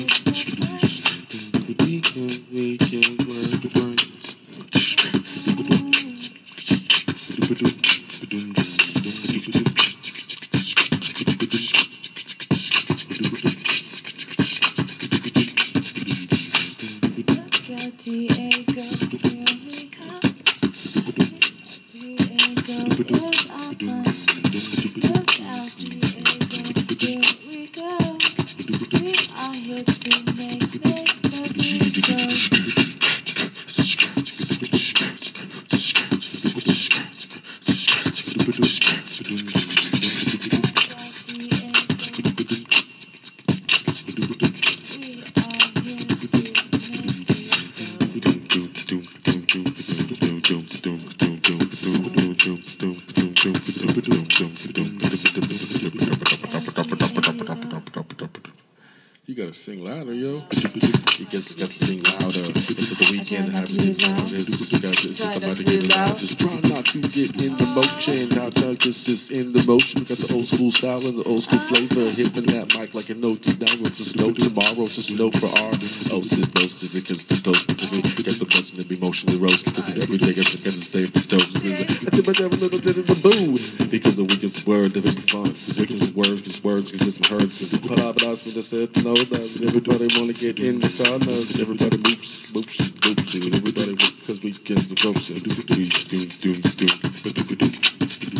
Look out, Diego, here we go. We don't, don't, don't, don't, don't, don't, you gotta sing louder, yo. You guess got to sing louder. This is the weekend. To This got to get loud. Just try not to get in the motion. Try just just in the motion. We got the old school style and the old school flavor. Hipping that mic like a note to down with the snow tomorrow. Just snow for our roasted, roasted because the toast because we got the person to be emotionally roasted. Every day I forget to stay for toast. I think I have a little bit of the boo because the weakest word that it fun. The weakest word, just words, my herds. And ask me to no. That everybody wanna get in the car. Everybody moves, moves. And everybody because we get the ropes. Do do do do do do do. The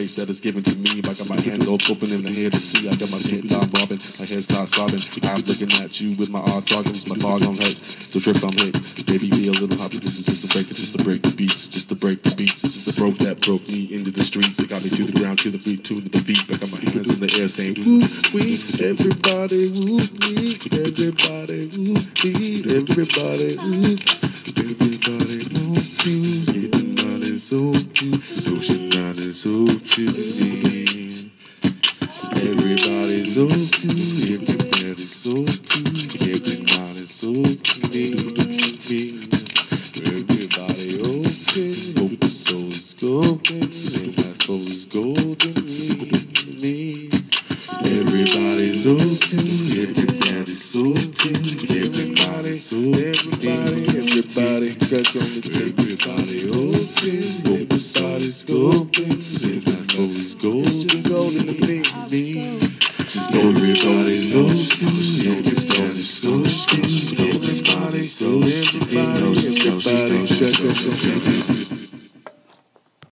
that is given to me. I got my hands up, open in the hear to see. I got my head down bobbing, my head start sobbing. I'm looking at you with my eyes organs, my fog on head, the trip I'm hit. Baby, be a little happy. This is just to break just to break the beats, just to break the beats. This is the broke that broke me into the streets. It got me to the ground, to the beat, to the beat. I got my hands in the air saying, Woo, we, everybody, woo, we, everybody, woo, we, everybody, woo, everybody, woo, you, everybody's so ocean nine is so cute. Everybody's so cute, everybody's so cute, everybody's so cute. Everybody open, hope the soul is golden, and my soul is golden. Everybody's open, everybody's so cute, everybody, everybody, everybody, got on the everybody opens. It has gold. It's gold the pink. Just